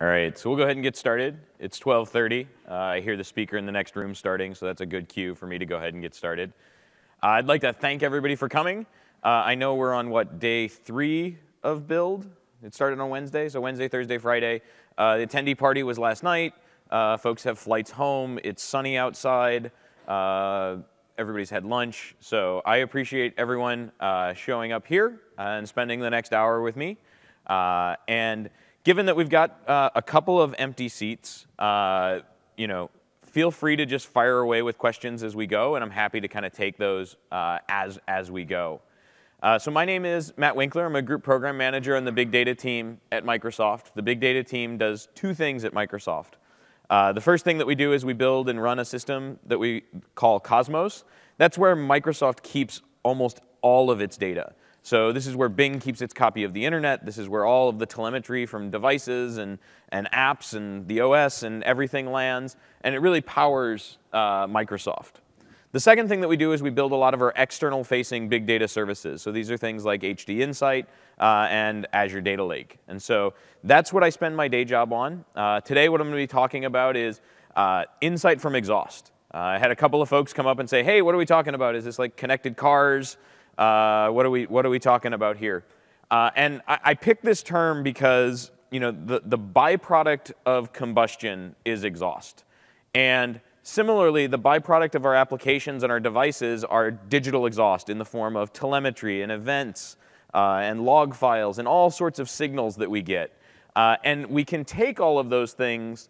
All right, so we'll go ahead and get started. It's 12:30. Uh, I hear the speaker in the next room starting, so that's a good cue for me to go ahead and get started. Uh, I'd like to thank everybody for coming. Uh, I know we're on what day three of build. It started on Wednesday, so Wednesday, Thursday, Friday. Uh, the attendee party was last night. Uh, folks have flights home. It's sunny outside. Uh, everybody's had lunch, so I appreciate everyone showing up here and spending the next hour with me. and Given that we've got uh, a couple of empty seats, uh, you know, feel free to just fire away with questions as we go, and I'm happy to kind of take those uh, as, as we go. Uh, so my name is Matt Winkler. I'm a group program manager on the big data team at Microsoft. The big data team does two things at Microsoft. Uh, the first thing that we do is we build and run a system that we call Cosmos. That's where Microsoft keeps almost all of its data. So this is where Bing keeps its copy of the internet. This is where all of the telemetry from devices and, and apps and the OS and everything lands. And it really powers uh, Microsoft. The second thing that we do is we build a lot of our external facing big data services. So these are things like HDInsight uh, and Azure Data Lake. And so that's what I spend my day job on. Uh, today what I'm going to be talking about is uh, insight from exhaust. Uh, I had a couple of folks come up and say, hey, what are we talking about? Is this like connected cars? Uh, what, are we, what are we talking about here? Uh, and I, I picked this term because you know, the, the byproduct of combustion is exhaust. And similarly, the byproduct of our applications and our devices are digital exhaust in the form of telemetry and events uh, and log files and all sorts of signals that we get. Uh, and we can take all of those things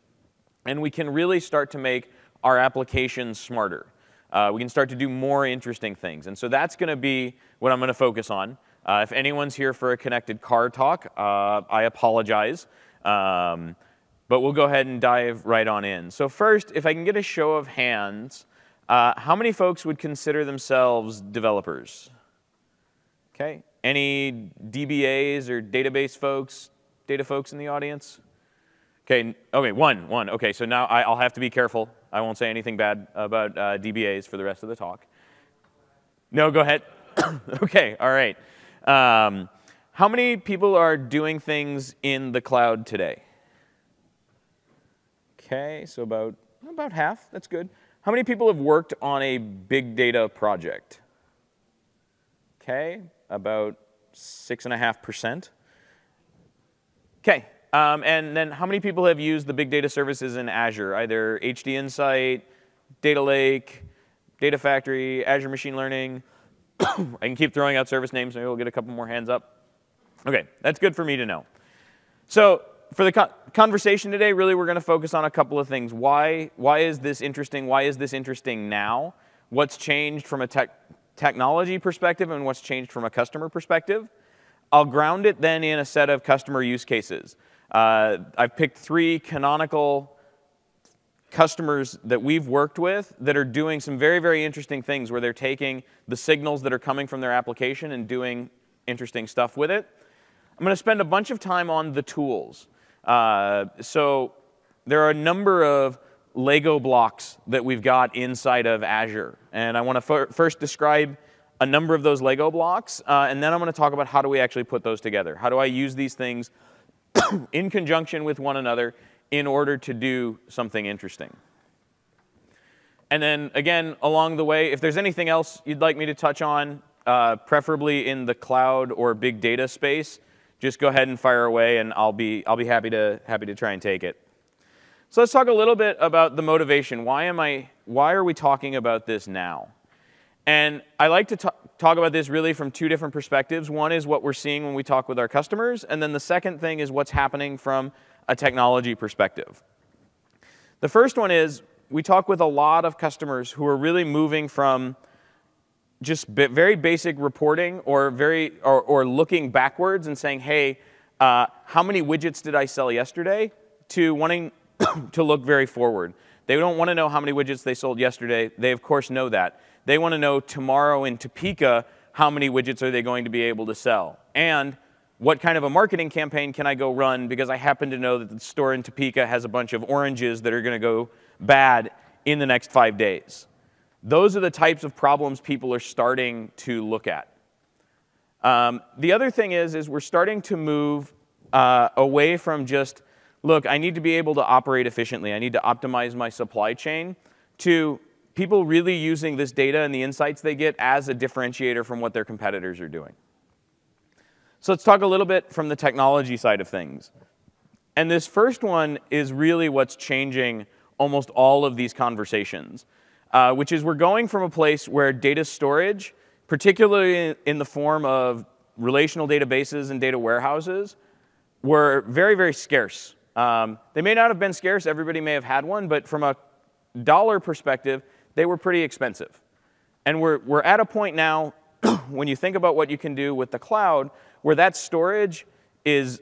and we can really start to make our applications smarter uh, we can start to do more interesting things. And so that's going to be what I'm going to focus on. Uh, if anyone's here for a connected car talk, uh, I apologize. Um, but we'll go ahead and dive right on in. So first, if I can get a show of hands, uh, how many folks would consider themselves developers? Okay. Any DBAs or database folks, data folks in the audience? Okay, okay, one, one. Okay, so now I, will have to be careful. I won't say anything bad about uh, DBAs for the rest of the talk. No, go ahead. okay, all right. Um, how many people are doing things in the cloud today? Okay, so about, about half. That's good. How many people have worked on a big data project? Okay, about six and a half percent. Okay, um, and then how many people have used the big data services in Azure, either HDInsight, Data Lake, Data Factory, Azure Machine Learning? I can keep throwing out service names, maybe we'll get a couple more hands up. Okay, that's good for me to know. So for the co conversation today, really we're going to focus on a couple of things. Why, why is this interesting? Why is this interesting now? What's changed from a tech, technology perspective and what's changed from a customer perspective? I'll ground it then in a set of customer use cases. Uh, I've picked three canonical customers that we've worked with that are doing some very, very interesting things where they're taking the signals that are coming from their application and doing interesting stuff with it. I'm going to spend a bunch of time on the tools. Uh, so there are a number of Lego blocks that we've got inside of Azure. And I want to first describe a number of those Lego blocks, uh, and then I'm going to talk about how do we actually put those together. How do I use these things in conjunction with one another in order to do something interesting. And then again, along the way, if there's anything else you'd like me to touch on, uh, preferably in the cloud or big data space, just go ahead and fire away and I'll be, I'll be happy, to, happy to try and take it. So let's talk a little bit about the motivation. Why, am I, why are we talking about this now? And I like to talk about this really from two different perspectives. One is what we're seeing when we talk with our customers, and then the second thing is what's happening from a technology perspective. The first one is we talk with a lot of customers who are really moving from just very basic reporting or very or, or looking backwards and saying, hey, uh, how many widgets did I sell yesterday? To wanting to look very forward. They don't want to know how many widgets they sold yesterday. They of course know that. They want to know tomorrow in Topeka how many widgets are they going to be able to sell. And what kind of a marketing campaign can I go run because I happen to know that the store in Topeka has a bunch of oranges that are going to go bad in the next five days. Those are the types of problems people are starting to look at. Um, the other thing is, is we're starting to move uh, away from just look, I need to be able to operate efficiently. I need to optimize my supply chain to people really using this data and the insights they get as a differentiator from what their competitors are doing. So let's talk a little bit from the technology side of things. And this first one is really what's changing almost all of these conversations, uh, which is we're going from a place where data storage, particularly in the form of relational databases and data warehouses, were very, very scarce. Um, they may not have been scarce, everybody may have had one, but from a dollar perspective, they were pretty expensive. And we're, we're at a point now, when you think about what you can do with the cloud, where that storage is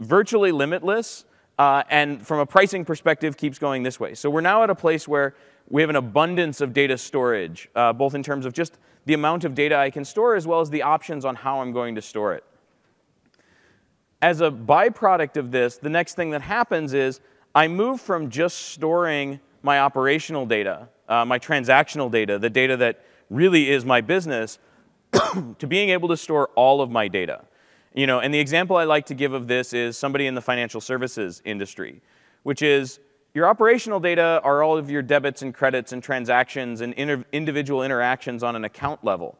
virtually limitless, uh, and from a pricing perspective, keeps going this way. So we're now at a place where we have an abundance of data storage, uh, both in terms of just the amount of data I can store, as well as the options on how I'm going to store it. As a byproduct of this, the next thing that happens is I move from just storing my operational data, uh, my transactional data, the data that really is my business, to being able to store all of my data. You know, and the example I like to give of this is somebody in the financial services industry, which is your operational data are all of your debits and credits and transactions and individual interactions on an account level.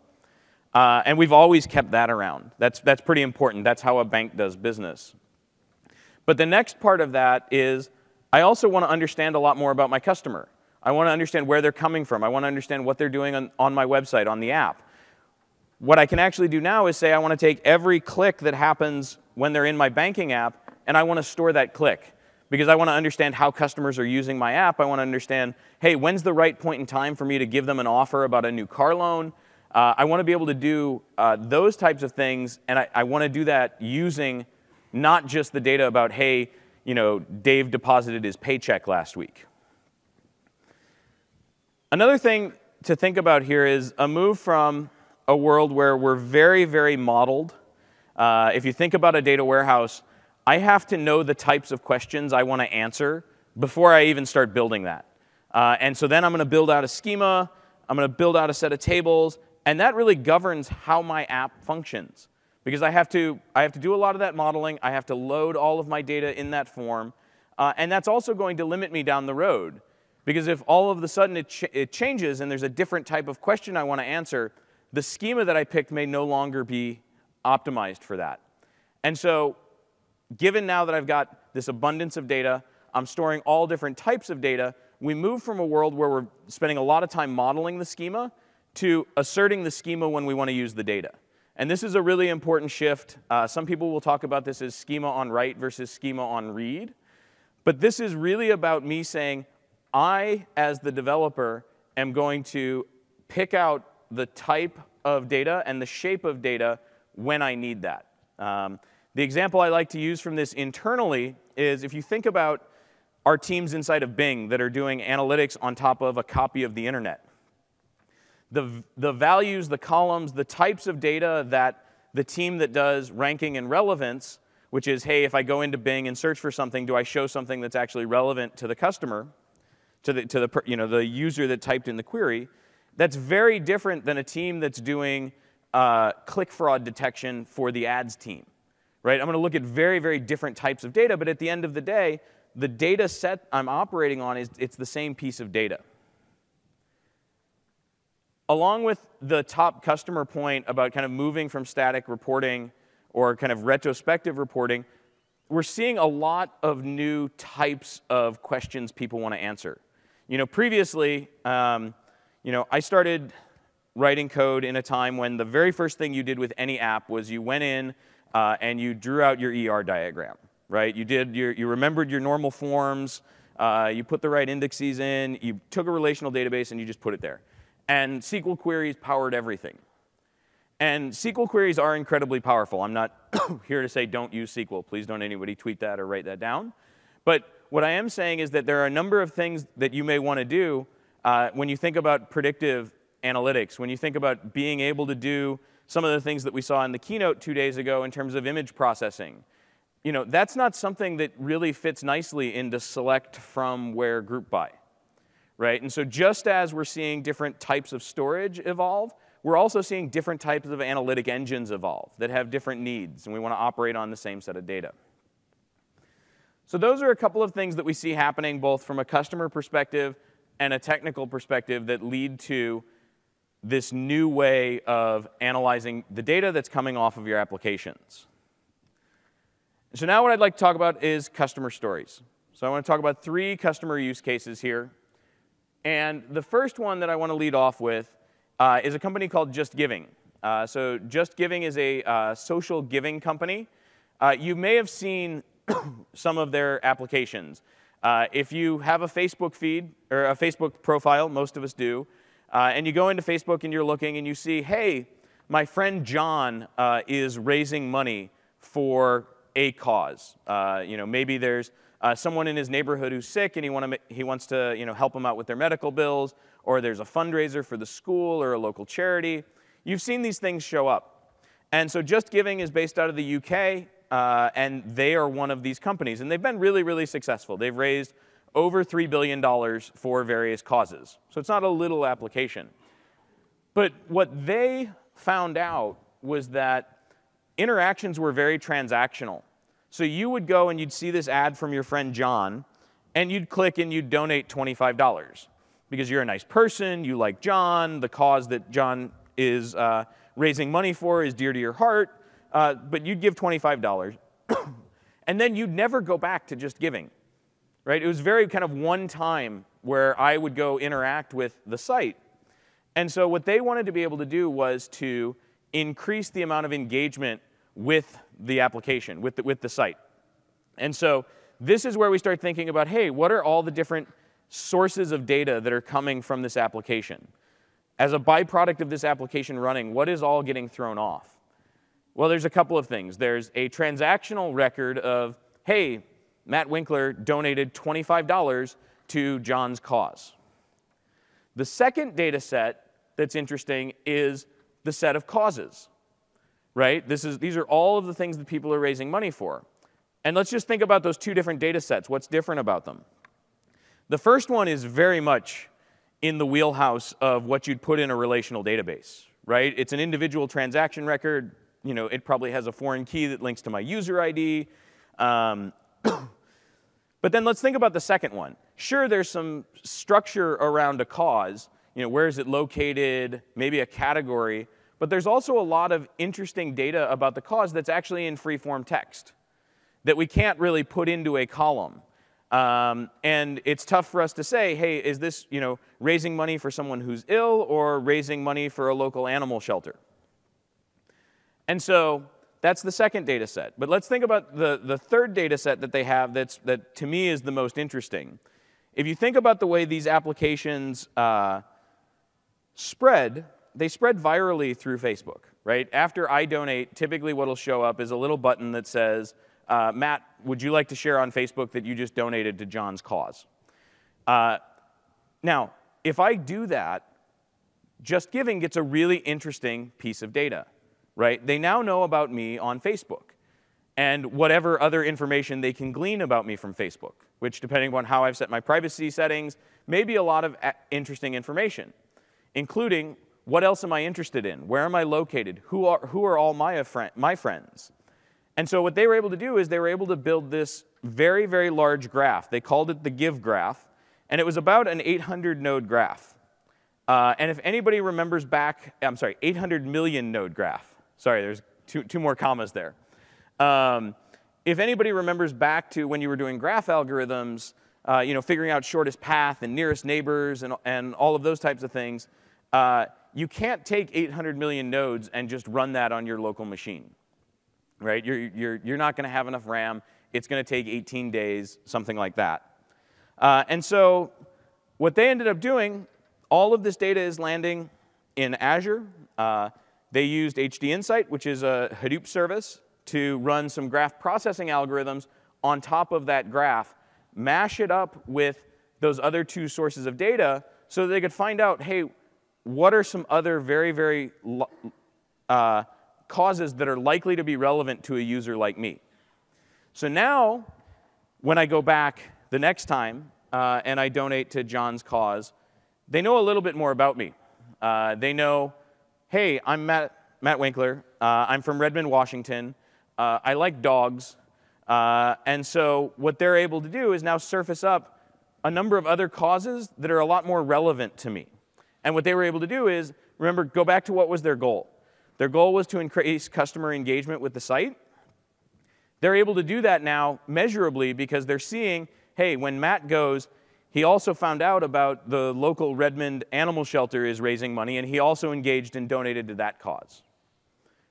Uh, and we've always kept that around. That's, that's pretty important. That's how a bank does business. But the next part of that is I also want to understand a lot more about my customer. I want to understand where they're coming from. I want to understand what they're doing on, on my website, on the app. What I can actually do now is say I want to take every click that happens when they're in my banking app, and I want to store that click because I want to understand how customers are using my app. I want to understand, hey, when's the right point in time for me to give them an offer about a new car loan? Uh, I want to be able to do uh, those types of things, and I, I want to do that using not just the data about, hey, you know, Dave deposited his paycheck last week. Another thing to think about here is a move from a world where we're very, very modeled. Uh, if you think about a data warehouse, I have to know the types of questions I want to answer before I even start building that. Uh, and so then I'm going to build out a schema, I'm going to build out a set of tables, and that really governs how my app functions. Because I have to, I have to do a lot of that modeling, I have to load all of my data in that form, uh, and that's also going to limit me down the road. Because if all of a sudden it, ch it changes and there's a different type of question I want to answer, the schema that I picked may no longer be optimized for that. And so, given now that I've got this abundance of data, I'm storing all different types of data, we move from a world where we're spending a lot of time modeling the schema to asserting the schema when we want to use the data. And this is a really important shift. Uh, some people will talk about this as schema on write versus schema on read. But this is really about me saying, I, as the developer, am going to pick out the type of data and the shape of data when I need that. Um, the example I like to use from this internally is if you think about our teams inside of Bing that are doing analytics on top of a copy of the internet. The, the values, the columns, the types of data that the team that does ranking and relevance, which is, hey, if I go into Bing and search for something, do I show something that's actually relevant to the customer, to the, to the, you know, the user that typed in the query? That's very different than a team that's doing uh, click fraud detection for the ads team, right? I'm going to look at very, very different types of data, but at the end of the day, the data set I'm operating on is it's the same piece of data. Along with the top customer point about kind of moving from static reporting or kind of retrospective reporting, we're seeing a lot of new types of questions people want to answer. You know, previously, um, you know, I started writing code in a time when the very first thing you did with any app was you went in uh, and you drew out your ER diagram, right? You did your, you remembered your normal forms, uh, you put the right indexes in, you took a relational database and you just put it there. And SQL queries powered everything. And SQL queries are incredibly powerful. I'm not here to say don't use SQL. Please don't anybody tweet that or write that down. But what I am saying is that there are a number of things that you may want to do uh, when you think about predictive analytics, when you think about being able to do some of the things that we saw in the keynote two days ago in terms of image processing, you know, that's not something that really fits nicely into select from where group by, right? And so just as we're seeing different types of storage evolve, we're also seeing different types of analytic engines evolve that have different needs, and we want to operate on the same set of data. So those are a couple of things that we see happening both from a customer perspective and a technical perspective that lead to this new way of analyzing the data that's coming off of your applications. So now what I'd like to talk about is customer stories. So I want to talk about three customer use cases here. And the first one that I want to lead off with uh, is a company called JustGiving. Uh, so JustGiving is a uh, social giving company. Uh, you may have seen some of their applications. Uh, if you have a Facebook feed or a Facebook profile, most of us do, uh, and you go into Facebook and you're looking and you see, hey, my friend John is raising money for a cause. You know, maybe there's uh, someone in his neighborhood who's sick and he, wanna, he wants to you know, help them out with their medical bills, or there's a fundraiser for the school or a local charity. You've seen these things show up. And so JustGiving is based out of the UK uh, and they are one of these companies. And they've been really, really successful. They've raised over $3 billion for various causes. So it's not a little application. But what they found out was that interactions were very transactional. So you would go and you'd see this ad from your friend John, and you'd click and you'd donate $25 because you're a nice person, you like John, the cause that John is uh, raising money for is dear to your heart, uh, but you'd give $25. and then you'd never go back to just giving, right? It was very kind of one time where I would go interact with the site. And so what they wanted to be able to do was to increase the amount of engagement with the application, with the, with the site. And so this is where we start thinking about, hey, what are all the different sources of data that are coming from this application? As a byproduct of this application running, what is all getting thrown off? Well, there's a couple of things. There's a transactional record of, hey, Matt Winkler donated $25 to John's cause. The second data set that's interesting is the set of causes, right? This is, these are all of the things that people are raising money for. And let's just think about those two different data sets. What's different about them? The first one is very much in the wheelhouse of what you'd put in a relational database, right? It's an individual transaction record, you know, it probably has a foreign key that links to my user ID. Um, but then let's think about the second one. Sure, there's some structure around a cause. You know, where is it located? Maybe a category. But there's also a lot of interesting data about the cause that's actually in free-form text that we can't really put into a column. Um, and it's tough for us to say, hey, is this you know, raising money for someone who's ill or raising money for a local animal shelter? And so that's the second data set. But let's think about the, the third data set that they have that's, that to me is the most interesting. If you think about the way these applications uh, spread, they spread virally through Facebook, right? After I donate, typically what will show up is a little button that says, uh, Matt, would you like to share on Facebook that you just donated to John's cause? Uh, now, if I do that, JustGiving gets a really interesting piece of data right? They now know about me on Facebook and whatever other information they can glean about me from Facebook, which, depending on how I've set my privacy settings, may be a lot of interesting information, including what else am I interested in? Where am I located? Who are, who are all my, my friends? And so, what they were able to do is they were able to build this very, very large graph. They called it the Give graph, and it was about an 800 node graph. Uh, and if anybody remembers back, I'm sorry, 800 million node graph. Sorry, there's two, two more commas there. Um, if anybody remembers back to when you were doing graph algorithms, uh, you know, figuring out shortest path and nearest neighbors and, and all of those types of things, uh, you can't take 800 million nodes and just run that on your local machine, right? You're, you're, you're not going to have enough RAM. It's going to take 18 days, something like that. Uh, and so what they ended up doing, all of this data is landing in Azure. Uh, they used HDInsight, which is a Hadoop service, to run some graph processing algorithms on top of that graph, mash it up with those other two sources of data so that they could find out, hey, what are some other very, very uh, causes that are likely to be relevant to a user like me? So now, when I go back the next time uh, and I donate to John's cause, they know a little bit more about me. Uh, they know hey, I'm Matt, Matt Winkler. Uh, I'm from Redmond, Washington. Uh, I like dogs. Uh, and so what they're able to do is now surface up a number of other causes that are a lot more relevant to me. And what they were able to do is, remember, go back to what was their goal. Their goal was to increase customer engagement with the site. They're able to do that now measurably because they're seeing, hey, when Matt goes, he also found out about the local Redmond animal shelter is raising money, and he also engaged and donated to that cause.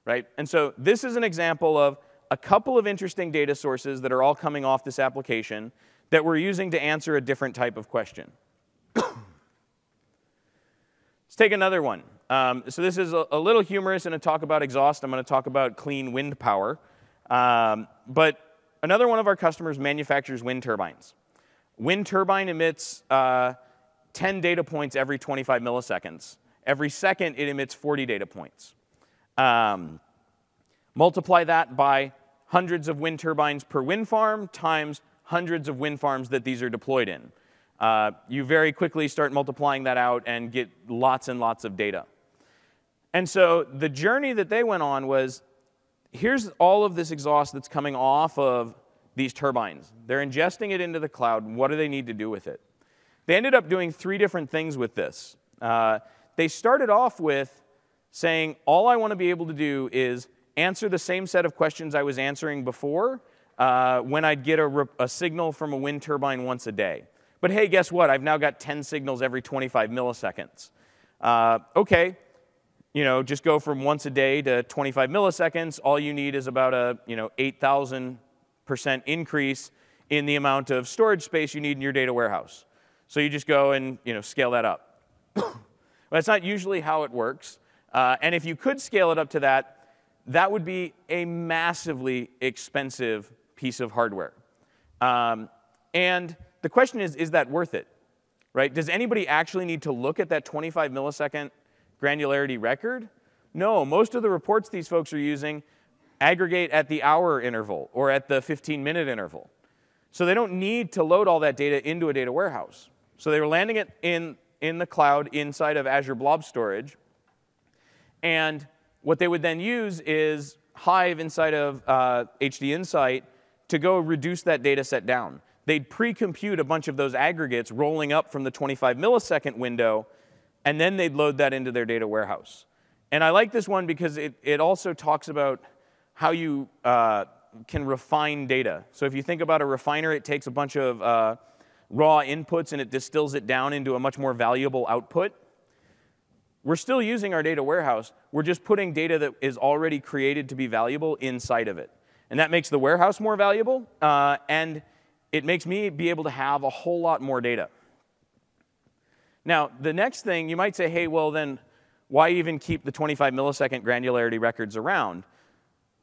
Right? And so this is an example of a couple of interesting data sources that are all coming off this application that we're using to answer a different type of question. Let's take another one. Um, so this is a, a, little humorous in a talk about exhaust. I'm going to talk about clean wind power. Um, but another one of our customers manufactures wind turbines. Wind turbine emits uh, 10 data points every 25 milliseconds. Every second, it emits 40 data points. Um, multiply that by hundreds of wind turbines per wind farm times hundreds of wind farms that these are deployed in. Uh, you very quickly start multiplying that out and get lots and lots of data. And so the journey that they went on was here's all of this exhaust that's coming off of these turbines. They're ingesting it into the cloud. What do they need to do with it? They ended up doing three different things with this. Uh, they started off with saying, all I want to be able to do is answer the same set of questions I was answering before uh, when I'd get a, a signal from a wind turbine once a day. But hey, guess what? I've now got 10 signals every 25 milliseconds. Uh, okay, you know, just go from once a day to 25 milliseconds. All you need is about a, you know, 8,000% increase in the amount of storage space you need in your data warehouse. So you just go and, you know, scale that up. That's not usually how it works. Uh, and if you could scale it up to that, that would be a massively expensive piece of hardware. Um, and the question is, is that worth it? Right? Does anybody actually need to look at that 25 millisecond granularity record? No, most of the reports these folks are using aggregate at the hour interval or at the 15 minute interval. So they don't need to load all that data into a data warehouse. So they were landing it in, in the cloud inside of Azure Blob Storage. And what they would then use is Hive inside of uh, HDInsight to go reduce that data set down. They'd pre-compute a bunch of those aggregates rolling up from the 25 millisecond window, and then they'd load that into their data warehouse. And I like this one because it, it also talks about how you uh, can refine data. So if you think about a refiner, it takes a bunch of uh, raw inputs and it distills it down into a much more valuable output. We're still using our data warehouse. We're just putting data that is already created to be valuable inside of it. And that makes the warehouse more valuable, uh, and it makes me be able to have a whole lot more data. Now, the next thing, you might say, hey, well, then why even keep the 25 millisecond granularity records around?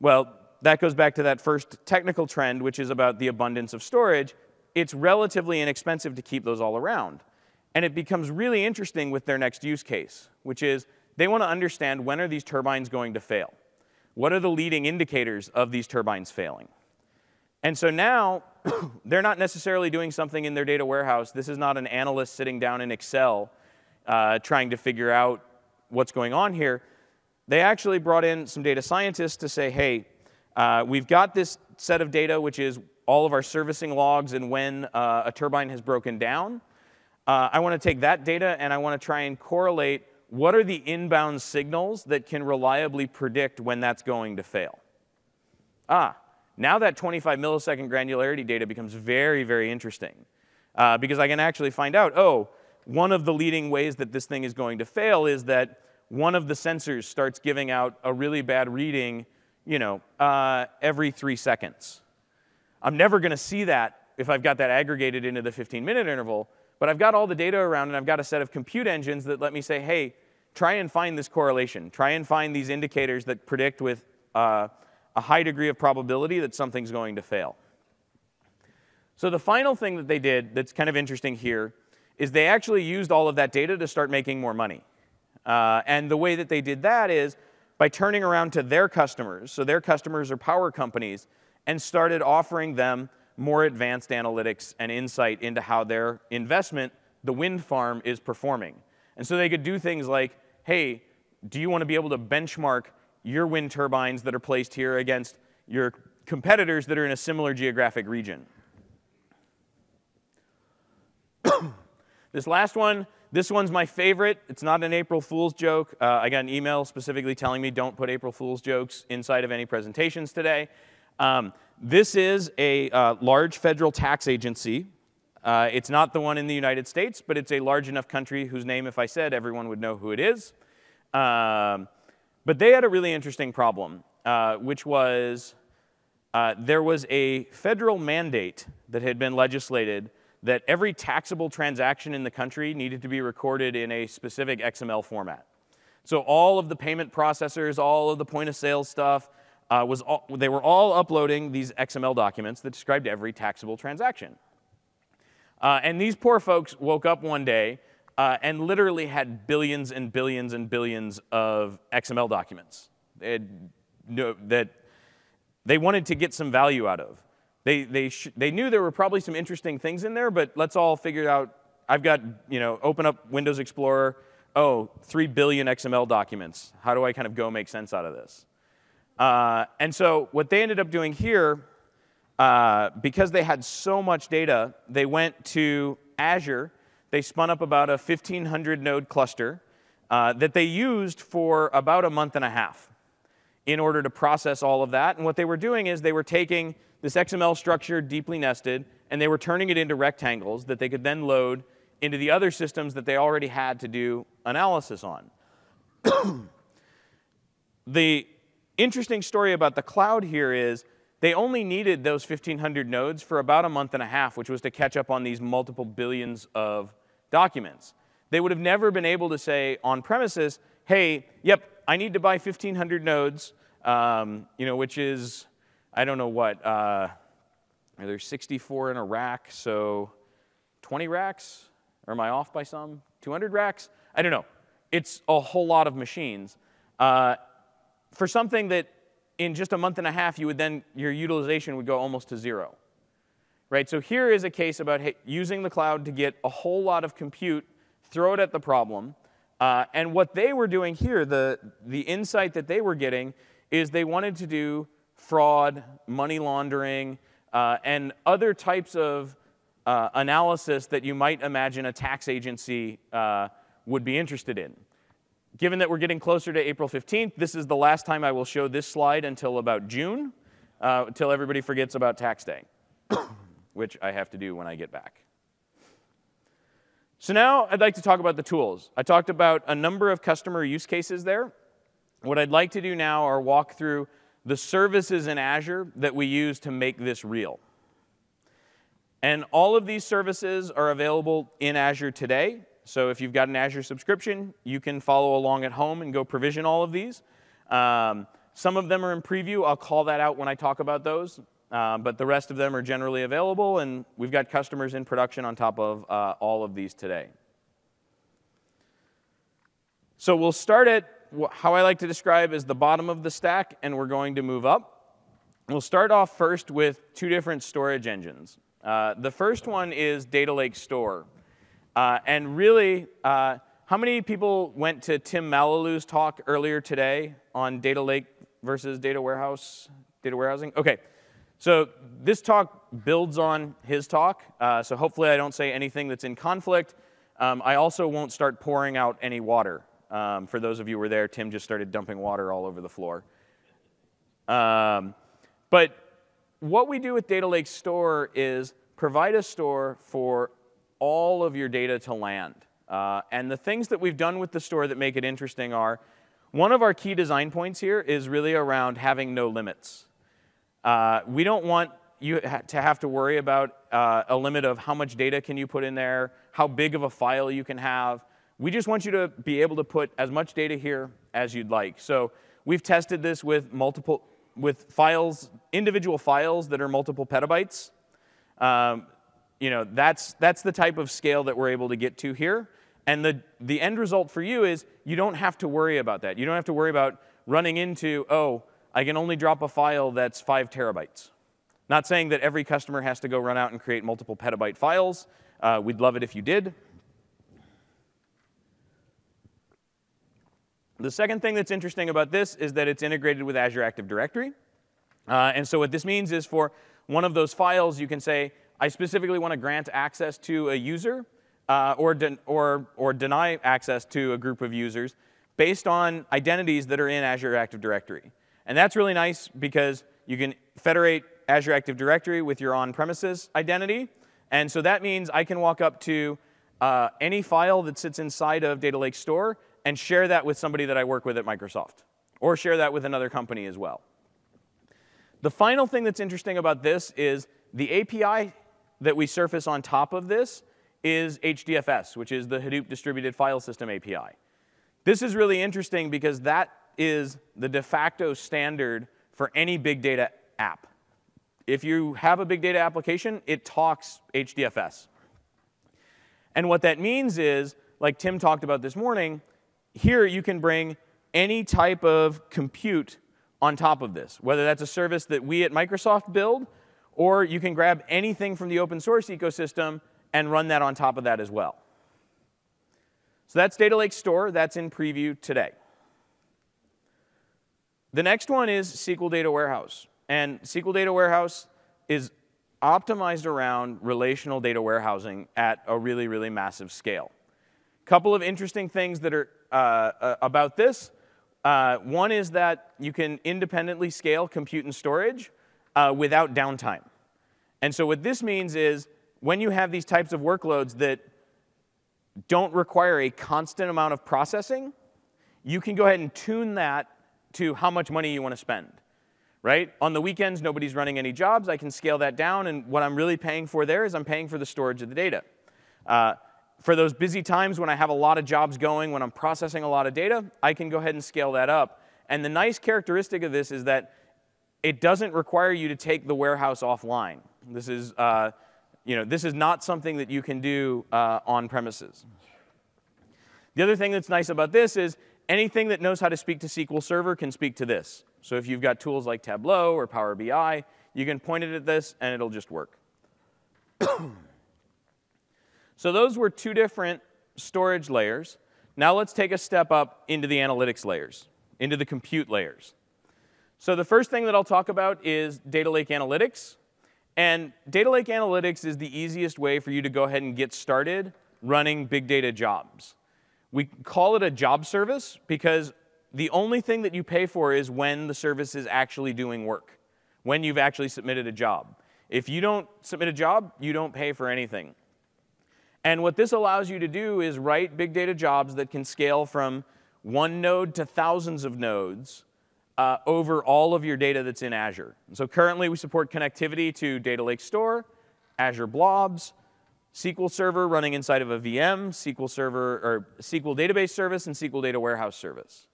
Well, that goes back to that first technical trend, which is about the abundance of storage. It's relatively inexpensive to keep those all around. And it becomes really interesting with their next use case, which is they want to understand when are these turbines going to fail? What are the leading indicators of these turbines failing? And so now they're not necessarily doing something in their data warehouse. This is not an analyst sitting down in Excel uh, trying to figure out what's going on here. They actually brought in some data scientists to say, hey, uh, we've got this set of data, which is all of our servicing logs and when uh, a turbine has broken down. Uh, I want to take that data and I want to try and correlate what are the inbound signals that can reliably predict when that's going to fail. Ah, now that 25 millisecond granularity data becomes very, very interesting uh, because I can actually find out, oh, one of the leading ways that this thing is going to fail is that one of the sensors starts giving out a really bad reading, you know, uh, every three seconds. I'm never going to see that if I've got that aggregated into the 15 minute interval, but I've got all the data around and I've got a set of compute engines that let me say, hey, try and find this correlation. Try and find these indicators that predict with uh, a high degree of probability that something's going to fail. So the final thing that they did that's kind of interesting here is they actually used all of that data to start making more money. Uh, and the way that they did that is by turning around to their customers. So their customers are power companies and started offering them more advanced analytics and insight into how their investment, the wind farm, is performing. And so they could do things like, hey, do you want to be able to benchmark your wind turbines that are placed here against your competitors that are in a similar geographic region. this last one, this one's my favorite. It's not an April Fool's joke. Uh, I got an email specifically telling me don't put April Fool's jokes inside of any presentations today. Um, this is a uh, large federal tax agency. Uh, it's not the one in the United States, but it's a large enough country whose name, if I said, everyone would know who it is. Um, but they had a really interesting problem, uh, which was uh, there was a federal mandate that had been legislated that every taxable transaction in the country needed to be recorded in a specific XML format. So all of the payment processors, all of the point of sale stuff, uh, was all, they were all uploading these XML documents that described every taxable transaction. Uh, and these poor folks woke up one day uh, and literally had billions and billions and billions of XML documents no, that they wanted to get some value out of. They, they, they knew there were probably some interesting things in there, but let's all figure out. I've got, you know, open up Windows Explorer. Oh, 3 billion XML documents. How do I kind of go make sense out of this? Uh, and so what they ended up doing here, uh, because they had so much data, they went to Azure. They spun up about a 1,500 node cluster uh, that they used for about a month and a half in order to process all of that. And what they were doing is they were taking this XML structure deeply nested, and they were turning it into rectangles that they could then load into the other systems that they already had to do analysis on. the interesting story about the cloud here is they only needed those 1,500 nodes for about a month and a half, which was to catch up on these multiple billions of documents. They would have never been able to say on premises, hey, yep, I need to buy 1,500 nodes, um, you know, which is I don't know what, uh, there's 64 in a rack, so 20 racks? Or am I off by some? 200 racks? I don't know. It's a whole lot of machines. Uh, for something that in just a month and a half, you would then, your utilization would go almost to zero. Right? So here is a case about hey, using the cloud to get a whole lot of compute, throw it at the problem. Uh, and what they were doing here, the, the insight that they were getting, is they wanted to do fraud, money laundering, uh, and other types of uh, analysis that you might imagine a tax agency uh, would be interested in. Given that we're getting closer to April 15th, this is the last time I will show this slide until about June, uh, until everybody forgets about tax day, which I have to do when I get back. So now I'd like to talk about the tools. I talked about a number of customer use cases there. What I'd like to do now are walk through the services in Azure that we use to make this real. And all of these services are available in Azure today. So if you've got an Azure subscription, you can follow along at home and go provision all of these. Um, some of them are in preview. I'll call that out when I talk about those. Uh, but the rest of them are generally available, and we've got customers in production on top of uh, all of these today. So we'll start at how I like to describe is the bottom of the stack, and we're going to move up. We'll start off first with two different storage engines. Uh, the first one is Data Lake Store. Uh, and really, uh, how many people went to Tim Mallalieu's talk earlier today on data lake versus data warehouse, data warehousing? Okay, so this talk builds on his talk. Uh, so hopefully I don't say anything that's in conflict. Um, I also won't start pouring out any water. Um, for those of you who were there, Tim just started dumping water all over the floor. Um, but what we do with Data Lake Store is provide a store for all of your data to land. Uh, and the things that we've done with the store that make it interesting are one of our key design points here is really around having no limits. Uh, we don't want you to have to worry about uh, a limit of how much data can you put in there, how big of a file you can have. We just want you to be able to put as much data here as you'd like. So we've tested this with multiple, with files, individual files that are multiple petabytes. Um, you know, that's, that's the type of scale that we're able to get to here. And the, the end result for you is you don't have to worry about that. You don't have to worry about running into, oh, I can only drop a file that's five terabytes. Not saying that every customer has to go run out and create multiple petabyte files. Uh, we'd love it if you did. The second thing that's interesting about this is that it's integrated with Azure Active Directory. Uh, and so what this means is for one of those files, you can say, I specifically want to grant access to a user uh, or, or, or deny access to a group of users based on identities that are in Azure Active Directory. And that's really nice because you can federate Azure Active Directory with your on-premises identity. And so that means I can walk up to uh, any file that sits inside of Data Lake Store and share that with somebody that I work with at Microsoft, or share that with another company as well. The final thing that's interesting about this is the API that we surface on top of this is HDFS, which is the Hadoop Distributed File System API. This is really interesting because that is the de facto standard for any big data app. If you have a big data application, it talks HDFS. And what that means is, like Tim talked about this morning, here you can bring any type of compute on top of this, whether that's a service that we at Microsoft build, or you can grab anything from the open source ecosystem and run that on top of that as well. So that's Data Lake Store. That's in preview today. The next one is SQL Data Warehouse. And SQL Data Warehouse is optimized around relational data warehousing at a really, really massive scale. Couple of interesting things that are uh, uh, about this. Uh, one is that you can independently scale compute and storage uh, without downtime. And so what this means is when you have these types of workloads that don't require a constant amount of processing, you can go ahead and tune that to how much money you want to spend. Right? On the weekends, nobody's running any jobs. I can scale that down, and what I'm really paying for there is I'm paying for the storage of the data. Uh, for those busy times when I have a lot of jobs going, when I'm processing a lot of data, I can go ahead and scale that up. And the nice characteristic of this is that it doesn't require you to take the warehouse offline. This is, uh, you know, this is not something that you can do uh, on premises. The other thing that's nice about this is anything that knows how to speak to SQL Server can speak to this. So if you've got tools like Tableau or Power BI, you can point it at this and it'll just work. So those were two different storage layers. Now let's take a step up into the analytics layers, into the compute layers. So the first thing that I'll talk about is Data Lake Analytics. And Data Lake Analytics is the easiest way for you to go ahead and get started running big data jobs. We call it a job service because the only thing that you pay for is when the service is actually doing work, when you've actually submitted a job. If you don't submit a job, you don't pay for anything. And what this allows you to do is write big data jobs that can scale from one node to thousands of nodes uh, over all of your data that's in Azure. And so currently we support connectivity to Data Lake Store, Azure Blobs, SQL Server running inside of a VM, SQL Server or SQL Database Service, and SQL Data Warehouse Service.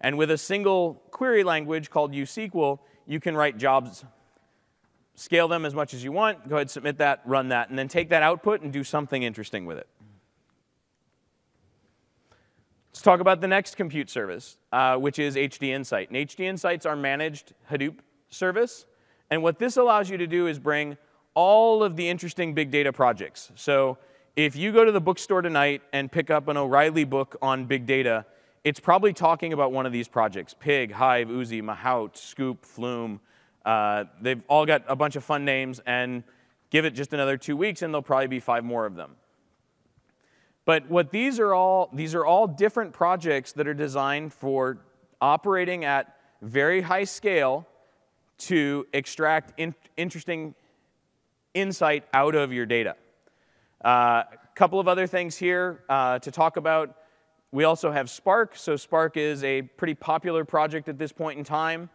And with a single query language called U-SQL, you can write jobs scale them as much as you want, go ahead, submit that, run that, and then take that output and do something interesting with it. Let's talk about the next compute service, uh, which is HDInsight. And HDInsight's our managed Hadoop service. And what this allows you to do is bring all of the interesting big data projects. So if you go to the bookstore tonight and pick up an O'Reilly book on big data, it's probably talking about one of these projects, Pig, Hive, Oozie, Mahout, Sqoop, Flume, uh, they've all got a bunch of fun names, and give it just another two weeks, and there'll probably be five more of them. But what these are all, these are all different projects that are designed for operating at very high scale to extract in, interesting insight out of your data. A uh, couple of other things here uh, to talk about. We also have Spark. So Spark is a pretty popular project at this point in time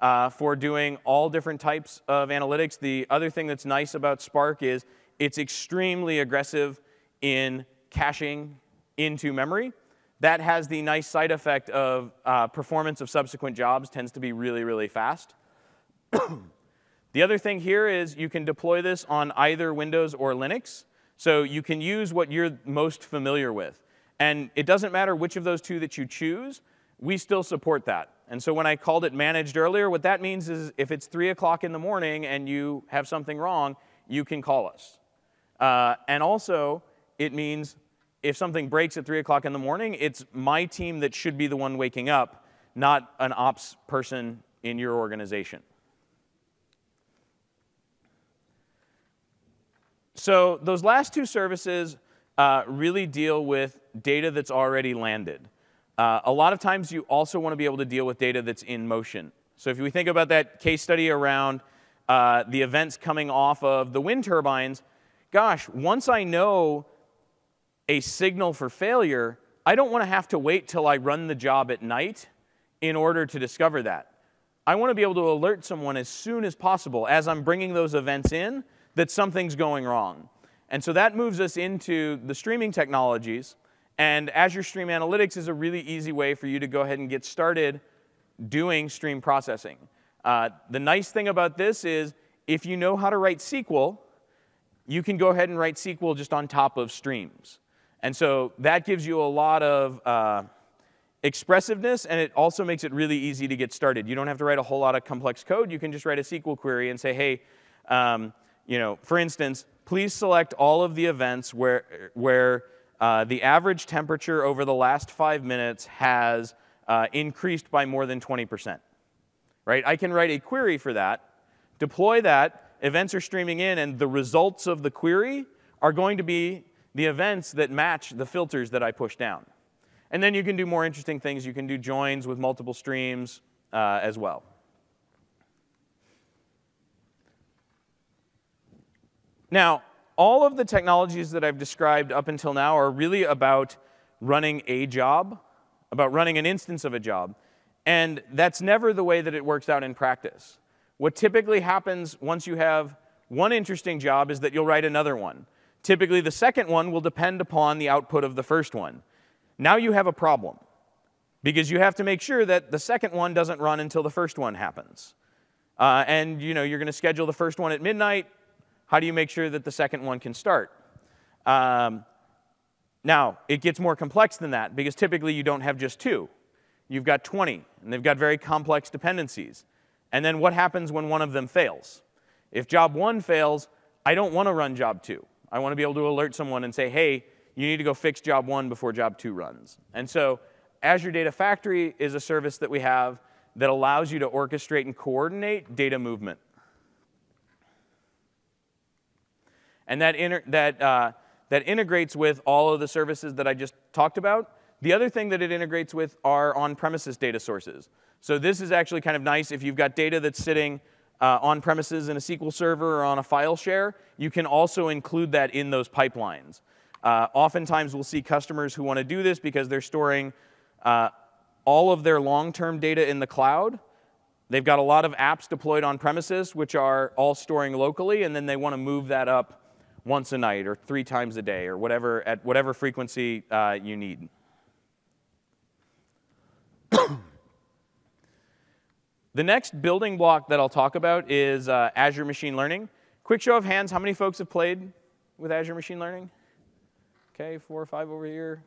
uh, for doing all different types of analytics. The other thing that's nice about Spark is it's extremely aggressive in caching into memory. That has the nice side effect of uh, performance of subsequent jobs tends to be really, really fast. the other thing here is you can deploy this on either Windows or Linux. So you can use what you're most familiar with. And it doesn't matter which of those two that you choose, we still support that. And so when I called it managed earlier, what that means is if it's 3 o'clock in the morning and you have something wrong, you can call us. Uh, and also, it means if something breaks at 3 o'clock in the morning, it's my team that should be the one waking up, not an ops person in your organization. So those last two services uh, really deal with data that's already landed. Uh, a lot of times you also want to be able to deal with data that's in motion. So if we think about that case study around uh, the events coming off of the wind turbines, gosh, once I know a signal for failure, I don't want to have to wait till I run the job at night in order to discover that. I want to be able to alert someone as soon as possible as I'm bringing those events in that something's going wrong. And so that moves us into the streaming technologies. And Azure Stream Analytics is a really easy way for you to go ahead and get started doing stream processing. Uh, the nice thing about this is if you know how to write SQL, you can go ahead and write SQL just on top of streams. And so that gives you a lot of uh, expressiveness, and it also makes it really easy to get started. You don't have to write a whole lot of complex code. You can just write a SQL query and say, hey, um, you know, for instance, please select all of the events where, where uh, the average temperature over the last five minutes has uh, increased by more than 20%. Right? I can write a query for that, deploy that, events are streaming in, and the results of the query are going to be the events that match the filters that I push down. And then you can do more interesting things. You can do joins with multiple streams uh, as well. Now, all of the technologies that I've described up until now are really about running a job, about running an instance of a job. And that's never the way that it works out in practice. What typically happens once you have one interesting job is that you'll write another one. Typically, the second one will depend upon the output of the first one. Now you have a problem because you have to make sure that the second one doesn't run until the first one happens. Uh, and you know, you're going to schedule the first one at midnight. How do you make sure that the second one can start? Um, now, it gets more complex than that because typically you don't have just two. You've got 20, and they've got very complex dependencies. And then what happens when one of them fails? If job one fails, I don't want to run job two. I want to be able to alert someone and say, hey, you need to go fix job one before job two runs. And so Azure Data Factory is a service that we have that allows you to orchestrate and coordinate data movement. And that, inter- that, uh, that integrates with all of the services that I just talked about. The other thing that it integrates with are on-premises data sources. So this is actually kind of nice if you've got data that's sitting uh, on premises in a SQL server or on a file share, you can also include that in those pipelines. Uh, oftentimes, we'll see customers who want to do this because they're storing uh, all of their long term data in the cloud. They've got a lot of apps deployed on premises, which are all storing locally, and then they want to move that up once a night or three times a day or whatever at whatever frequency uh, you need. the next building block that I'll talk about is uh, Azure Machine Learning. Quick show of hands, how many folks have played with Azure Machine Learning? Okay, four or five over here,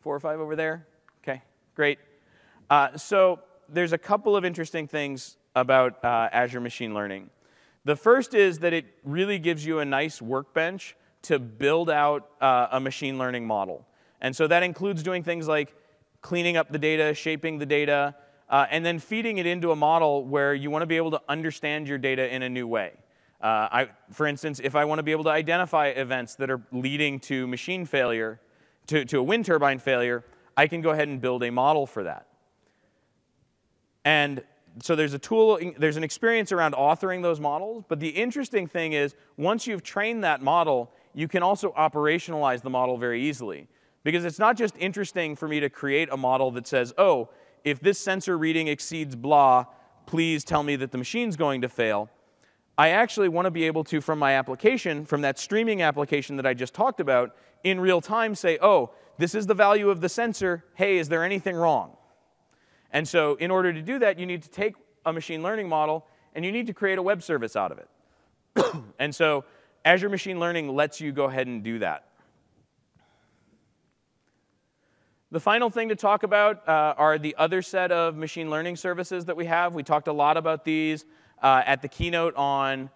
four or five over there. Okay, great. Uh, so there's a couple of interesting things about uh, Azure Machine Learning. The first is that it really gives you a nice workbench to build out uh, a machine learning model. And so that includes doing things like cleaning up the data, shaping the data, uh, and then feeding it into a model where you want to be able to understand your data in a new way. Uh, I, for instance, if I want to be able to identify events that are leading to machine failure, to, to a wind turbine failure, I can go ahead and build a model for that. And so there's a tool, there's an experience around authoring those models, but the interesting thing is once you've trained that model, you can also operationalize the model very easily. Because it's not just interesting for me to create a model that says, oh, if this sensor reading exceeds blah, please tell me that the machine's going to fail. I actually want to be able to, from my application, from that streaming application that I just talked about, in real time say, oh, this is the value of the sensor. Hey, is there anything wrong? And so in order to do that, you need to take a machine learning model and you need to create a web service out of it. and so Azure Machine Learning lets you go ahead and do that. The final thing to talk about uh, are the other set of machine learning services that we have. We talked a lot about these uh, at the keynote on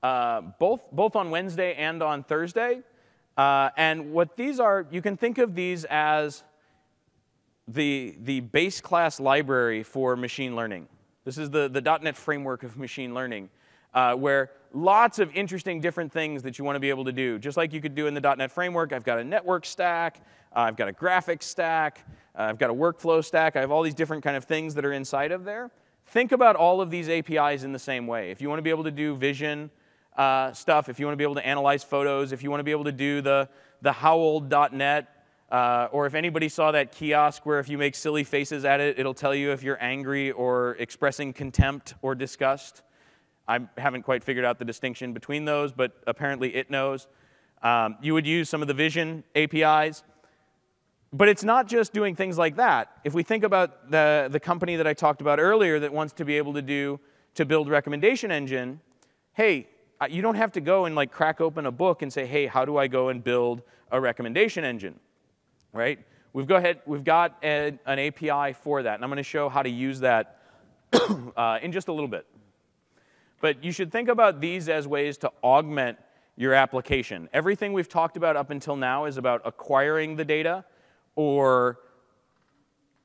uh, both, both on Wednesday and on Thursday. Uh, and what these are, you can think of these as the, the base class library for machine learning. This is the, the .NET framework of machine learning. uh, where lots of interesting different things that you want to be able to do. Just like you could do in the .NET framework, I've got a network stack, uh, I've got a graphics stack, uh, I've got a workflow stack, I have all these different kind of things that are inside of there. Think about all of these APIs in the same way. If you want to be able to do vision uh, stuff, if you want to be able to analyze photos, if you want to be able to do the, the howold.net, uh, or if anybody saw that kiosk where if you make silly faces at it, it'll tell you if you're angry or expressing contempt or disgust. I haven't quite figured out the distinction between those, but apparently it knows. Um, you would use some of the vision APIs. But it's not just doing things like that. If we think about the, the company that I talked about earlier that wants to be able to do to build recommendation engine, hey, you don't have to go and like crack open a book and say, hey, how do I go and build a recommendation engine, right? We've, go ahead, we've got a, an API for that, and I'm going to show how to use that uh, in just a little bit. But you should think about these as ways to augment your application. Everything we've talked about up until now is about acquiring the data or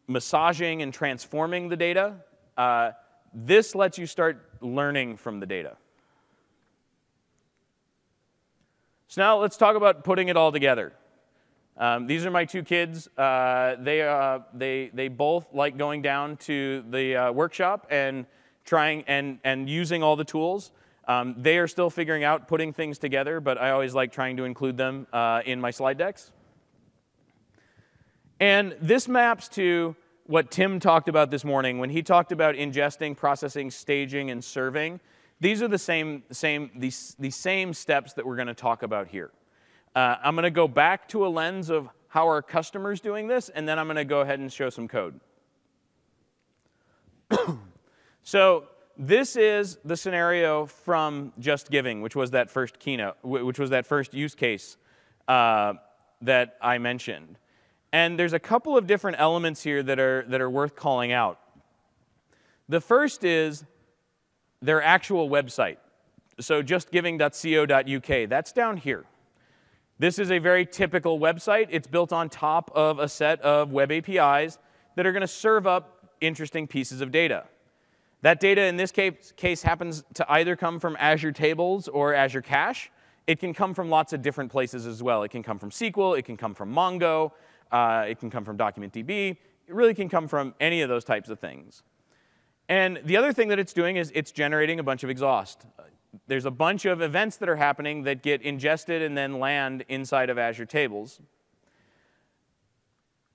massaging and transforming the data. Uh, this lets you start learning from the data. So now let's talk about putting it all together. Um, these are my two kids. Uh, they, uh, they, they both like going down to the uh, workshop and trying and, and using all the tools. Um, they are still figuring out putting things together, but I always like trying to include them uh, in my slide decks. And this maps to what Tim talked about this morning when he talked about ingesting, processing, staging, and serving. These are the same, same, these, these same steps that we're going to talk about here. Uh, I'm going to go back to a lens of how our customers doing this, and then I'm going to go ahead and show some code. so this is the scenario from JustGiving, which was that first keynote, which was that first use case uh, that I mentioned. And there's a couple of different elements here that are, that are worth calling out. The first is their actual website. So justgiving.co.uk, that's down here. This is a very typical website. It's built on top of a set of web APIs that are going to serve up interesting pieces of data. That data in this case, case happens to either come from Azure Tables or Azure Cache. It can come from lots of different places as well. It can come from SQL, it can come from Mongo, uh, it can come from DocumentDB. It really can come from any of those types of things. And the other thing that it's doing is it's generating a bunch of exhaust. There's a bunch of events that are happening that get ingested and then land inside of Azure Tables.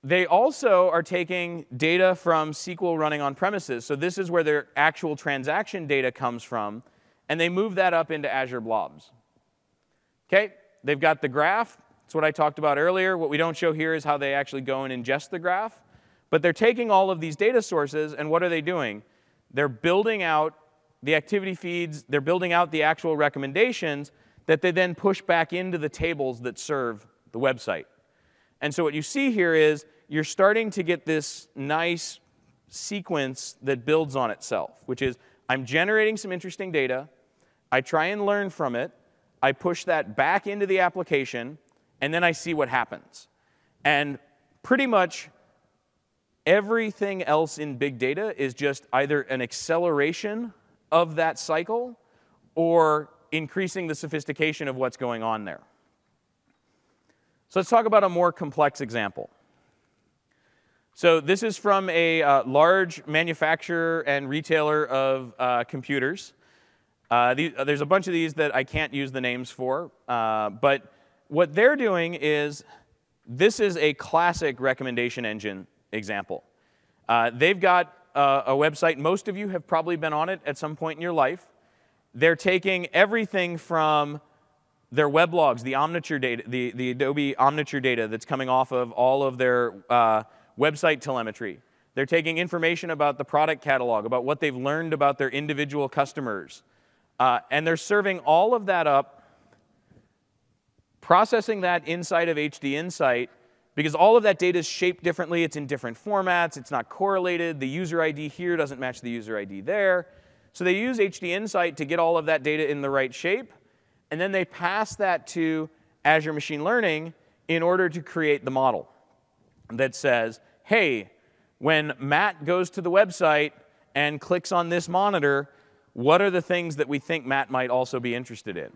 They also are taking data from SQL running on premises. So this is where their actual transaction data comes from, and they move that up into Azure Blobs. Okay, they've got the graph. It's what I talked about earlier. What we don't show here is how they actually go and ingest the graph. But they're taking all of these data sources, and what are they doing? They're building out the activity feeds, they're building out the actual recommendations that they then push back into the tables that serve the website. And so what you see here is you're starting to get this nice sequence that builds on itself, which is I'm generating some interesting data, I try and learn from it, I push that back into the application, and then I see what happens. And pretty much everything else in big data is just either an acceleration of that cycle or increasing the sophistication of what's going on there. So let's talk about a more complex example. So this is from a uh, large manufacturer and retailer of uh, computers. Uh, these, uh, there's a bunch of these that I can't use the names for, uh, but what they're doing is this is a classic recommendation engine example. Uh, they've got uh, a website, most of you have probably been on it at some point in your life. They're taking everything from their weblogs, the Omniture data, the, the Adobe Omniture data that's coming off of all of their uh, website telemetry. They're taking information about the product catalog, about what they've learned about their individual customers. Uh, and they're serving all of that up, processing that inside of HDInsight, because all of that data is shaped differently, it's in different formats, it's not correlated, the user ID here doesn't match the user ID there. So they use HDInsight to get all of that data in the right shape, and then they pass that to Azure Machine Learning in order to create the model that says, hey, when Matt goes to the website and clicks on this monitor, what are the things that we think Matt might also be interested in?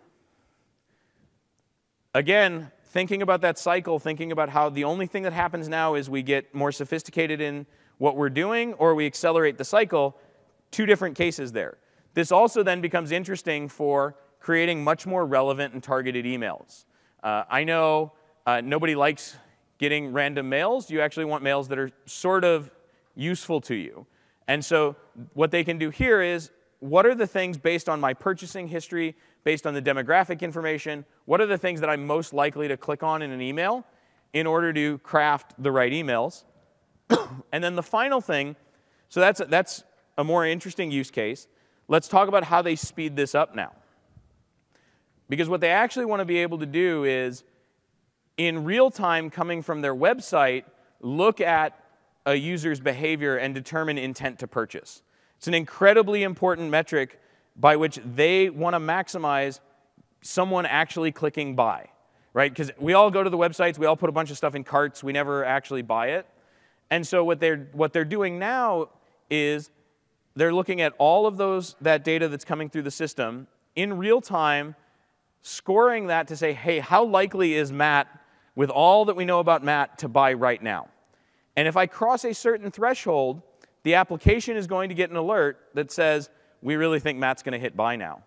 Again, thinking about that cycle, thinking about how the only thing that happens now is we get more sophisticated in what we're doing or we accelerate the cycle, two different cases there. This also then becomes interesting for creating much more relevant and targeted emails. Uh, I know uh, nobody likes getting random mails. You actually want mails that are sort of useful to you. And so what they can do here is what are the things based on my purchasing history, based on the demographic information, what are the things that I'm most likely to click on in an email in order to craft the right emails? and then the final thing, so that's, that's a more interesting use case. Let's talk about how they speed this up now. Because what they actually want to be able to do is, in real time, coming from their website, look at a user's behavior and determine intent to purchase. It's an incredibly important metric by which they want to maximize someone actually clicking buy, right? Because we all go to the websites, we all put a bunch of stuff in carts, we never actually buy it. And so what they're, what they're doing now is they're looking at all of those, that data that's coming through the system in real time, scoring that to say, hey, how likely is Matt, with all that we know about Matt, to buy right now? And if I cross a certain threshold, the application is going to get an alert that says, we really think Matt's going to hit buy now.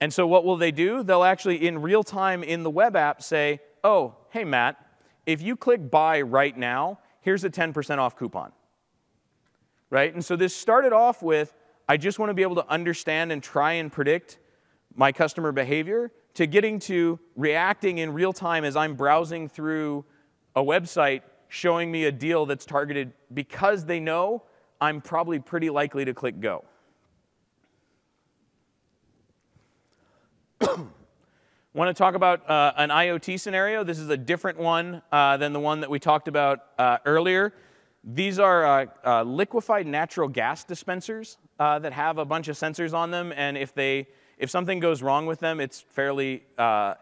And so what will they do? They'll actually, in real time in the web app, say, oh, hey, Matt, if you click buy right now, here's a 10% off coupon. Right? And so this started off with, I just want to be able to understand and try and predict my customer behavior, to getting to reacting in real time as I'm browsing through a website showing me a deal that's targeted because they know I'm probably pretty likely to click go. Want to talk about uh, an IoT scenario? This is a different one uh, than the one that we talked about uh, earlier. These are uh, uh, liquefied natural gas dispensers uh, that have a bunch of sensors on them, and if they if something goes wrong with them, it's fairly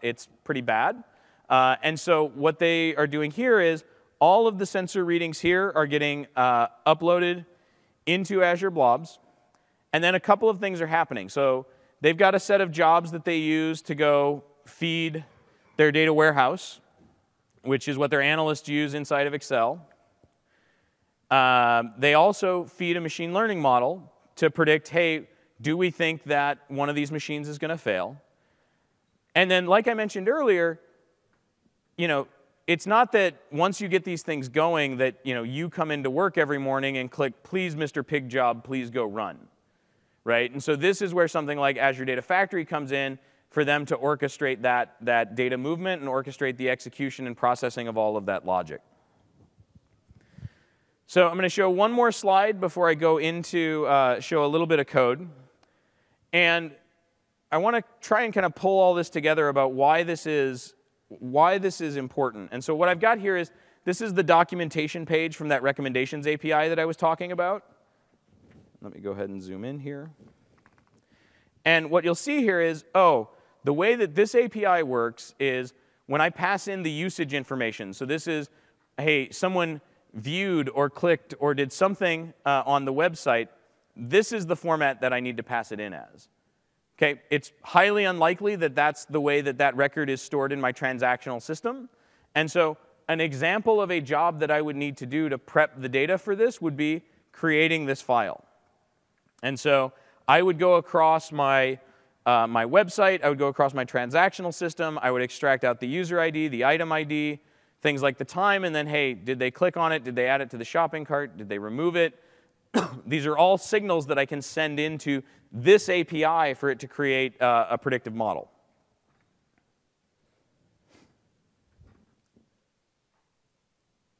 it's pretty bad. and so what they are doing here is all of the sensor readings here are getting uploaded into Azure Blobs, and then a couple of things are happening. So they've got a set of jobs that they use to go feed their data warehouse, which is what their analysts use inside of Excel. Um, they also feed a machine learning model to predict, hey, do we think that one of these machines is going to fail? And then, like I mentioned earlier, you know, it's not that once you get these things going that you know you come into work every morning and click please mr pig job please go run right? And so this is where something like azure data factory comes in for them to orchestrate that, that data movement and orchestrate the execution and processing of all of that logic. So i'm going to show one more slide before i go into uh, show a little bit of code. And i want to try and kind of pull all this together about why this is why this is important. And so what I've got here is this is the documentation page from that recommendations API that I was talking about. Let me go ahead and zoom in here. And what you'll see here is, oh, the way that this API works is when I pass in the usage information. So this is, hey, someone viewed or clicked or did something uh, on the website. This is the format that I need to pass it in as. Okay, it's highly unlikely that that's the way that that record is stored in my transactional system. And so an example of a job that I would need to do to prep the data for this would be creating this file. And so I would go across my, uh, my website, I would go across my transactional system, I would extract out the user ID, the item ID, things like the time, and then, hey, did they click on it? Did they add it to the shopping cart? Did they remove it? These are all signals that I can send into this API for it to create uh, a predictive model.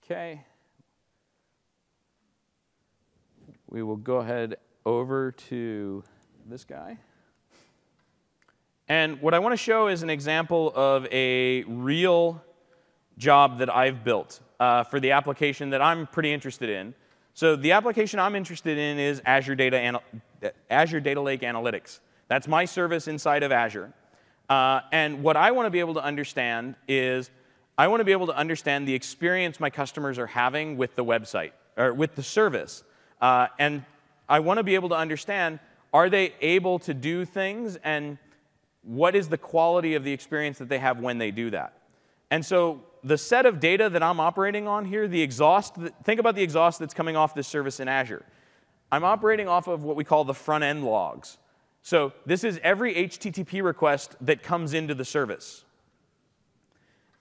Okay. We will go ahead over to this guy. And what I want to show is an example of a real job that I've built uh, for the application that I'm pretty interested in. So the application I'm interested in is Azure Data, Azure Data Lake Analytics. That's my service inside of Azure. Uh, and what I want to be able to understand is I want to be able to understand the experience my customers are having with the website or with the service. Uh, and I want to be able to understand are they able to do things, and what is the quality of the experience that they have when they do that? And so the set of data that I'm operating on here, the exhaust, think about the exhaust that's coming off this service in Azure. I'm operating off of what we call the front end logs. So this is every HTTP request that comes into the service.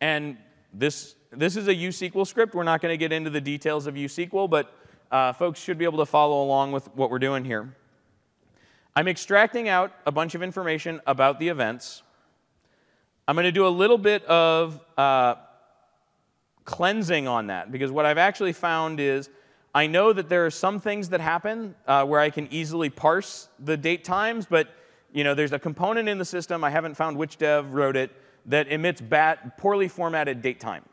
And this, this is a U-SQL script. We're not going to get into the details of U-SQL, but uh, folks should be able to follow along with what we're doing here. I'm extracting out a bunch of information about the events. I'm going to do a little bit of uh, cleansing on that because what I've actually found is I know that there are some things that happen uh, where I can easily parse the date times, but you know, there's a component in the system, I haven't found which dev wrote it, that emits bad, poorly formatted date time.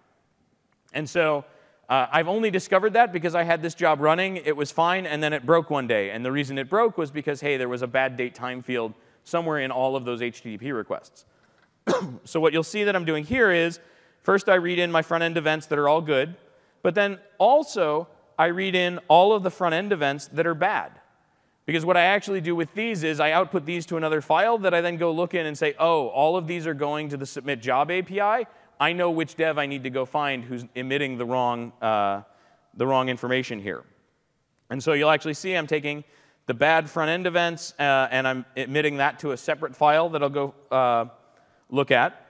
And so uh, I've only discovered that because I had this job running, it was fine, and then it broke one day. And the reason it broke was because, hey, there was a bad date time field somewhere in all of those HTTP requests. so what you'll see that I'm doing here is, first I read in my front end events that are all good, but then also I read in all of the front end events that are bad. Because what I actually do with these is I output these to another file that I then go look in and say, oh, all of these are going to the submit job API. I know which dev I need to go find who's emitting the wrong, uh, the wrong information here. And so you'll actually see I'm taking the bad front end events uh, and I'm emitting that to a separate file that I'll go uh, look at.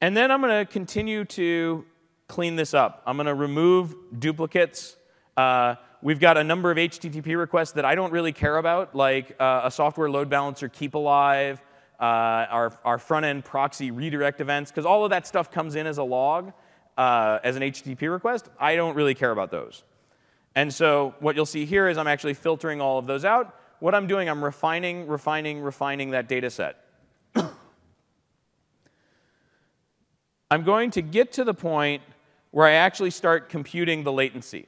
And then I'm going to continue to clean this up. I'm going to remove duplicates. Uh, we've got a number of HTTP requests that I don't really care about, like uh, a software load balancer keep alive, uh, our, our front end proxy redirect events, because all of that stuff comes in as a log, uh, as an HTTP request. I don't really care about those. And so what you'll see here is I'm actually filtering all of those out. What I'm doing, I'm refining, refining, refining that data set. I'm going to get to the point where I actually start computing the latency.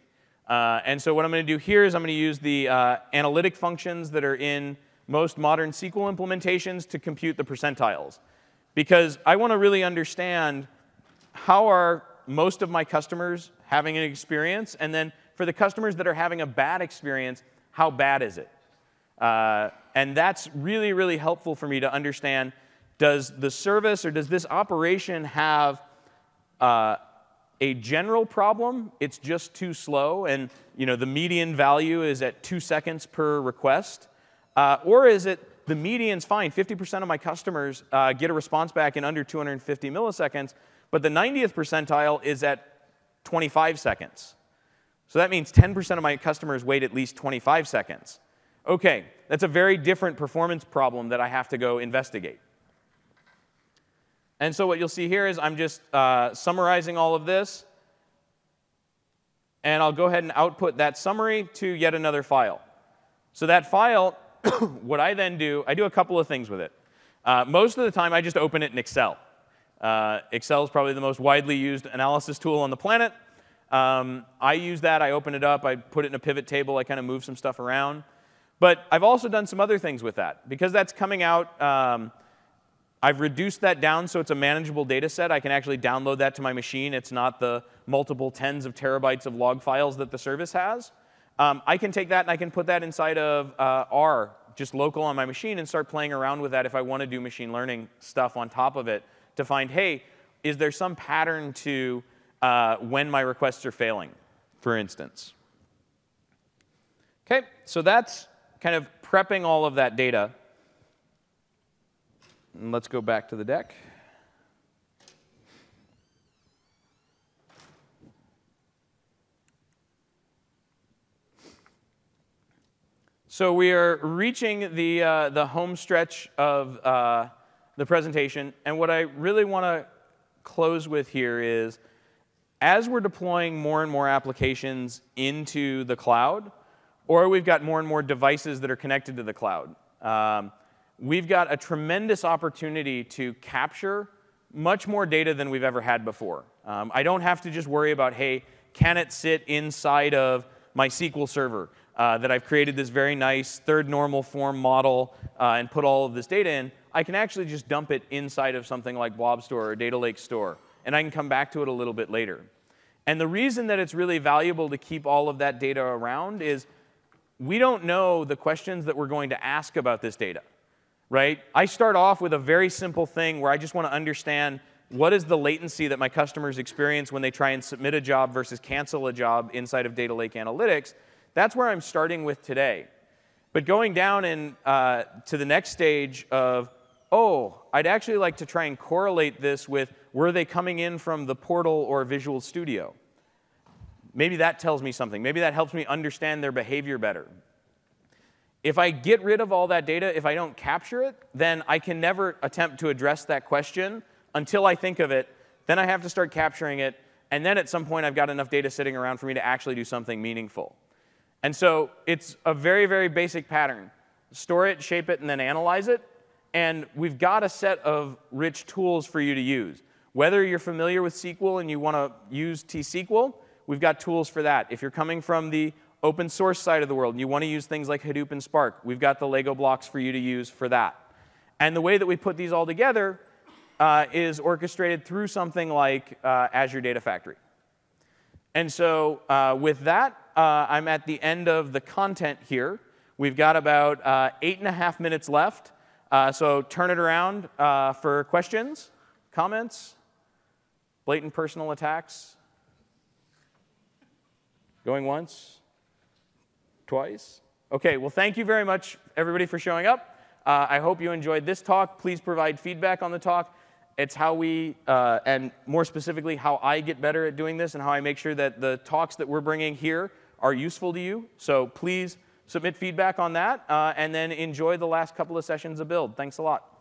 Uh, and so what I'm going to do here is I'm going to use the uh, analytic functions that are in most modern SQL implementations to compute the percentiles. Because I want to really understand how are most of my customers having an experience, and then for the customers that are having a bad experience, how bad is it? Uh, and that's really, really helpful for me to understand, does the service or does this operation have uh, a general problem, it's just too slow, and you know, the median value is at two seconds per request? Uh, or is it the median's fine, 50% of my customers uh, get a response back in under 250 milliseconds, but the 90th percentile is at 25 seconds. So that means 10% of my customers wait at least 25 seconds. Okay, that's a very different performance problem that I have to go investigate. And so what you'll see here is I'm just uh, summarizing all of this. And I'll go ahead and output that summary to yet another file. So that file, what I then do, I do a couple of things with it. Uh, most of the time, I just open it in Excel. Uh, Excel is probably the most widely used analysis tool on the planet. Um, I use that. I open it up. I put it in a pivot table. I kind of move some stuff around. But I've also done some other things with that. Because that's coming out um, I've reduced that down so it's a manageable data set. I can actually download that to my machine. It's not the multiple tens of terabytes of log files that the service has. Um, I can take that and I can put that inside of uh, R, just local on my machine, and start playing around with that if I want to do machine learning stuff on top of it to find, hey, is there some pattern to uh, when my requests are failing, for instance? Okay, so that's kind of prepping all of that data. And let's go back to the deck. So we are reaching the, uh, the home stretch of uh, the presentation. And what I really want to close with here is, as we're deploying more and more applications into the cloud, or we've got more and more devices that are connected to the cloud, um, we've got a tremendous opportunity to capture much more data than we've ever had before. Um, I don't have to just worry about, hey, can it sit inside of my SQL server uh, that I've created this very nice third normal form model uh, and put all of this data in. I can actually just dump it inside of something like Blob Store or Data Lake Store, and I can come back to it a little bit later. And the reason that it's really valuable to keep all of that data around is we don't know the questions that we're going to ask about this data, right? I start off with a very simple thing where I just want to understand what is the latency that my customers experience when they try and submit a job versus cancel a job inside of Data Lake Analytics. That's where I'm starting with today. But going down in, uh, to the next stage of, oh, I'd actually like to try and correlate this with were they coming in from the portal or Visual Studio? Maybe that tells me something. Maybe that helps me understand their behavior better. If I get rid of all that data, if I don't capture it, then I can never attempt to address that question until I think of it. Then I have to start capturing it. And then at some point, I've got enough data sitting around for me to actually do something meaningful. And so it's a very, very basic pattern. Store it, shape it, and then analyze it. And we've got a set of rich tools for you to use. Whether you're familiar with SQL and you want to use T-SQL, we've got tools for that. If you're coming from the open source side of the world and you want to use things like Hadoop and Spark, we've got the Lego blocks for you to use for that. And the way that we put these all together uh, is orchestrated through something like uh, Azure Data Factory. And so uh, with that, uh, I'm at the end of the content here. We've got about uh, eight and a half minutes left. Uh, so turn it around for questions, comments, blatant personal attacks, Going once? Twice? Okay, well, thank you very much, everybody, for showing up. Uh, I hope you enjoyed this talk. Please provide feedback on the talk. It's how we, uh, and more specifically, how I get better at doing this and how I make sure that the talks that we're bringing here are useful to you. So please submit feedback on that uh, and then enjoy the last couple of sessions of Build. Thanks a lot.